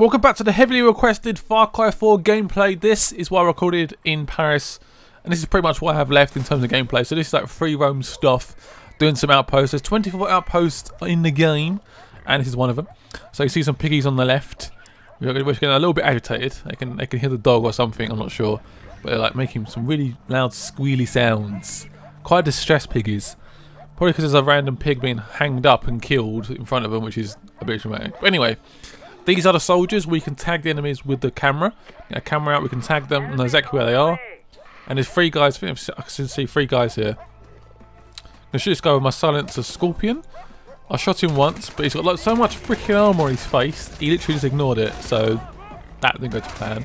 Welcome back to the heavily requested Far Cry 4 gameplay. This is what I recorded in Paris, and this is pretty much what I have left in terms of gameplay. So this is like free roam stuff, doing some outposts. There's 24 outposts in the game, and this is one of them. So you see some piggies on the left. We're getting a little bit agitated. They can they can hear the dog or something. I'm not sure, but they're like making some really loud squealy sounds. Quite distressed piggies. Probably because there's a random pig being hanged up and killed in front of them, which is a bit traumatic. But anyway. These are the soldiers. We can tag the enemies with the camera. Get a camera out, we can tag them and know exactly where they are. And there's three guys. I can see three guys here. I'm shoot this guy with my silencer Scorpion. I shot him once, but he's got like so much freaking armor on his face, he literally just ignored it. So that didn't go to plan.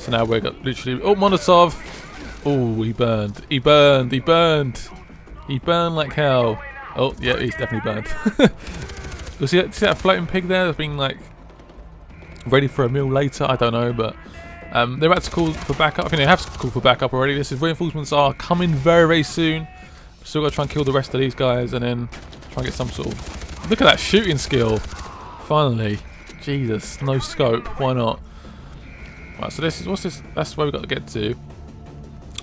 So now we've got literally... Oh, Molotov! Oh, he burned. He burned. He burned. He burned like hell. Oh, yeah, he's definitely burned. see, see that floating pig there that's being like ready for a meal later. I don't know, but um, they're about to call for backup. I think they have called for backup already. This is reinforcements are coming very, very soon. Still got to try and kill the rest of these guys and then try and get some sort of... Look at that shooting skill. Finally. Jesus, no scope. Why not? Right, so this is... What's this? That's where we've got to get to.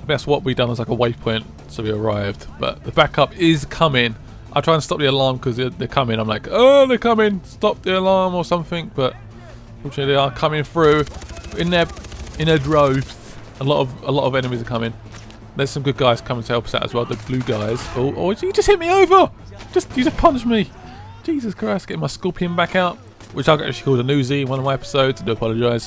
That's what we've done as like a waypoint, so we arrived. But the backup is coming. I try and stop the alarm because they're, they're coming. I'm like, oh, they're coming. Stop the alarm or something. But Fortunately, they are coming through in their in their droves. A lot of a lot of enemies are coming. There's some good guys coming to help us out as well. The blue guys. Oh, oh, you just hit me over! Just you just punched me. Jesus Christ! Getting my scorpion back out, which I actually called a Uzi in one of my episodes. I do apologise.